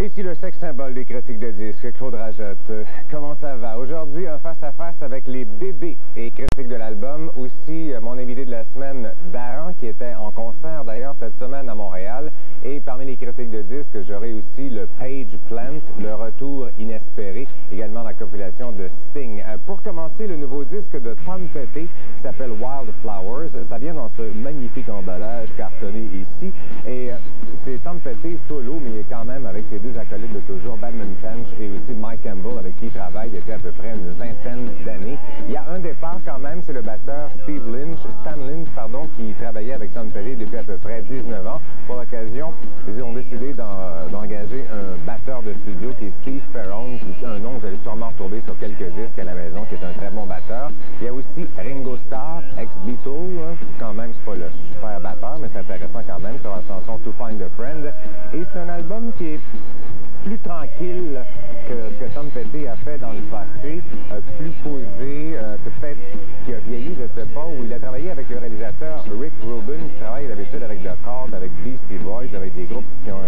Ici le sexe symbole des critiques de disques, Claude Rajotte. Comment ça va? Aujourd'hui, un face-à-face avec les bébés et critiques de l'album. Aussi, euh, mon invité de la semaine, Daran, qui était en concert d'ailleurs cette semaine à Montréal. Et parmi les critiques de disques, j'aurai aussi le Page Plant, le retour inespéré, également la compilation de Sting. Euh, pour commencer, le nouveau disque de Tom Petty qui s'appelle Wildflowers. Ça vient dans ce magnifique emballage cartonné ici. Et euh, c'est Tom Petty solo, mais quand même avec ses deux acolytes de toujours, Badman Finch et aussi Mike Campbell, avec qui il travaille depuis à peu près une vingtaine d'années. Il y a un départ quand même, c'est le batteur Steve Lynch, Stan Lynch, pardon, qui travaillait avec Tom Petty depuis à peu près 19 ans. Pour l'occasion, ils ont décidé d'engager un batteur de studio qui est Steve Ferron, un nom que vous allez sûrement retrouver sur quelques disques à la maison, qui est un très bon batteur. Il y a aussi Ringo Starr, ex-Beatle, hein. quand même, c'est pas le super batteur, mais c'est intéressant quand même, sur la chanson To Find a Friend. Et c'est un album qui est plus tranquille que ce que Tom Petty a fait dans le passé, euh, plus posé, euh, peut-être qui a vieilli, je sais pas, où il a travaillé avec le réalisateur Rick Rubin, qui travaille d'habitude avec The Card, avec Beastie Boys, avec des groupes qui ont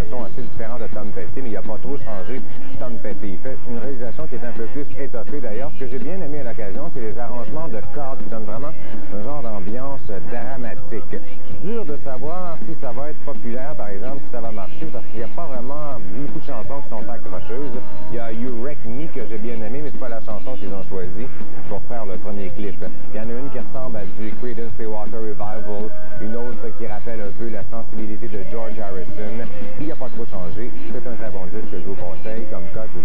mais il n'a pas trop changé Tom Petty. Il fait une réalisation qui est un peu plus étoffée d'ailleurs. Ce que j'ai bien aimé à l'occasion, c'est les arrangements de cordes qui donnent vraiment un genre d'ambiance dramatique. Dur de savoir si ça va être populaire, par exemple, si ça va marcher, parce qu'il n'y a pas vraiment beaucoup de chansons qui sont accrocheuses. Il y a You Wreck Me que j'ai bien aimé, mais c'est pas la chanson qu'ils ont choisie pour faire le premier clip. Il y en a une qui ressemble à du Creedence Clearwater Revival, rappelle un peu la sensibilité de George Harrison. Il n'y a pas trop changé. C'est un très bon disque que je vous conseille. Comme cas, je